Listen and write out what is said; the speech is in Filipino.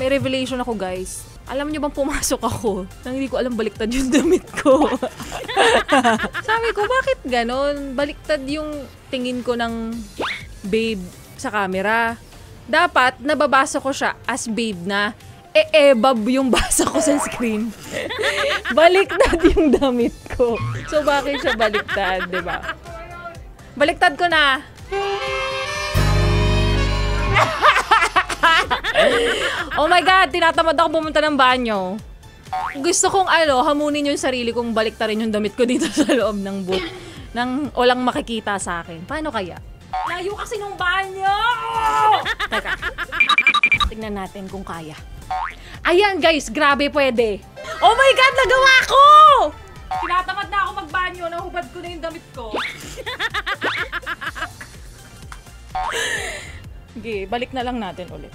may revelation ako guys. Alam niyo bang pumasok ako nang hindi ko alam baliktad yung damit ko. Sabi ko, bakit ganon? Baliktad yung tingin ko ng babe sa camera. Dapat, nababasa ko siya as babe na. E, ebab yung basa ko sa screen. baliktad yung damit ko. So, bakit siya baliktad, di ba? Baliktad ko na. Oh my God, tinatamad ako pumunta ng banyo. Gusto kong ano, hamunin yung sarili kong baliktarin yung damit ko dito sa loob ng boot. Nang walang makikita sa akin. Paano kaya? Layo kasi nung banyo! Teka. Tignan natin kung kaya. Ayan guys, grabe pwede. Oh my God, nagawa ko! Tinatamad na ako magbanyo, nahubad ko na yung damit ko. Sige, balik na lang natin ulit.